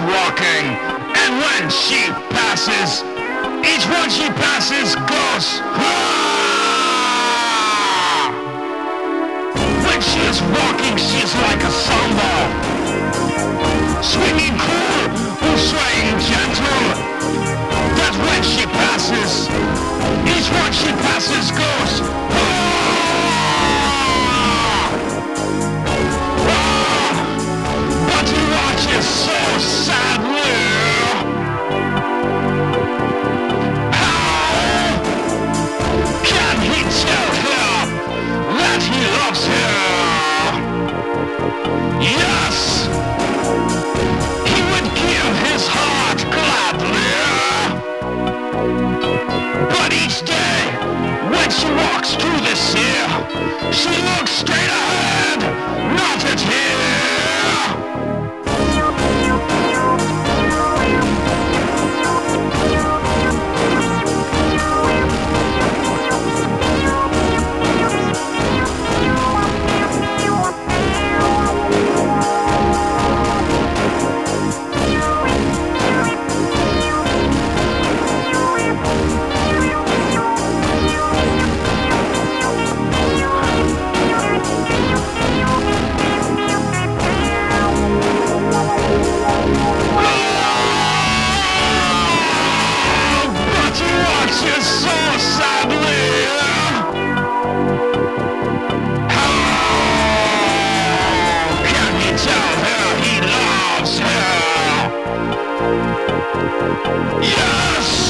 walking, and when she passes, each one she passes goes. When she is walking, she is like a samba, swinging cool or swaying gentle. That when she passes, each one she passes goes. Walks through the sea, she looks straight ahead, Yes,